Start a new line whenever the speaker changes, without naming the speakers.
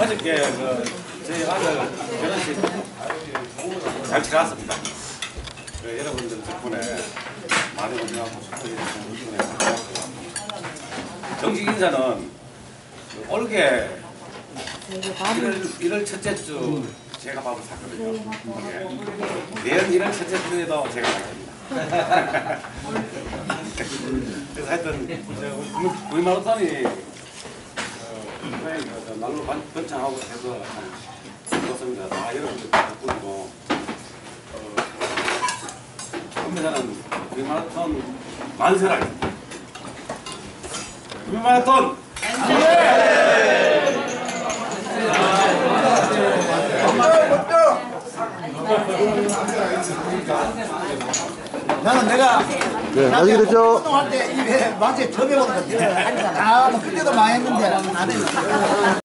어저께 그 저희 아들 결혼식 잘 치렀습니다. 그 여러분들 덕분에 많이 고생하고 정식 인사는 그 올게 1월, 1월 첫째 주 제가 밥을 샀거든요. 예. 내년 1월 첫째 주에도 제가 살 겁니다. 그래서 하여튼 저 우리 마라톤 이 어, 그 날로 반- 번창하고 해서 참 좋습니다. 다 여러분들 덕분이고 어, 금메달은 우리 마라톤 만세라. 우리 마라톤
나는 내가
네, 어떻게 됐죠?
운동할 때 입에 완전히 처음 해보는 건데 아, 뭐 그때도 많이 했는데 나는